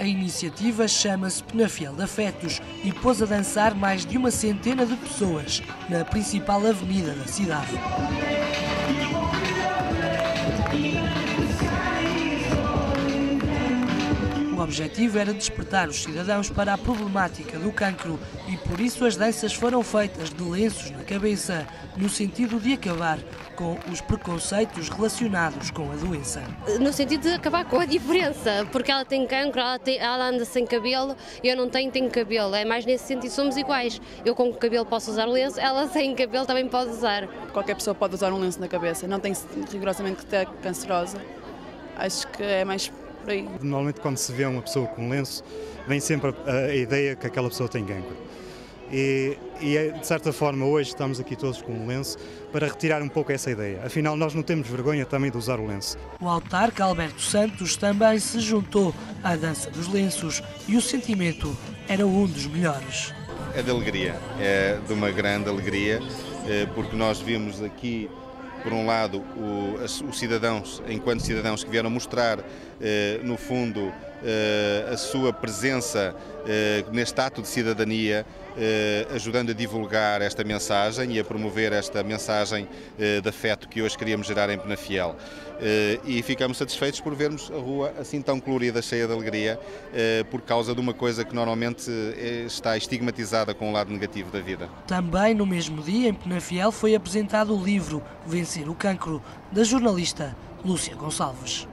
A iniciativa chama-se Penafiel de Afetos e pôs a dançar mais de uma centena de pessoas na principal avenida da cidade. O objetivo era despertar os cidadãos para a problemática do cancro e por isso as danças foram feitas de lenços na cabeça, no sentido de acabar com os preconceitos relacionados com a doença. No sentido de acabar com a diferença, porque ela tem cancro, ela, tem, ela anda sem cabelo, eu não tenho, tenho cabelo. É mais nesse sentido, somos iguais. Eu com cabelo posso usar lenço, ela sem cabelo também pode usar. Qualquer pessoa pode usar um lenço na cabeça, não tem rigorosamente que ter cancerosa. Acho que é mais por aí. Normalmente, quando se vê uma pessoa com lenço, vem sempre a, a ideia que aquela pessoa tem cancro. E, e, é, de certa forma, hoje estamos aqui todos com um lenço para retirar um pouco essa ideia. Afinal, nós não temos vergonha também de usar o lenço. O autarca Alberto Santos também se juntou à dança dos lenços e o sentimento era um dos melhores. É de alegria, é de uma grande alegria, eh, porque nós vimos aqui por um lado, o, os cidadãos, enquanto cidadãos que vieram mostrar, eh, no fundo, a sua presença eh, neste ato de cidadania, eh, ajudando a divulgar esta mensagem e a promover esta mensagem de afeto que hoje queríamos gerar em Penafiel. E ficamos satisfeitos por vermos a rua assim tão colorida, cheia de alegria, por causa de uma coisa que normalmente está estigmatizada com o lado negativo da vida. Também no mesmo dia, em Penafiel, foi apresentado o livro Vencer o Cancro, da jornalista Lúcia Gonçalves.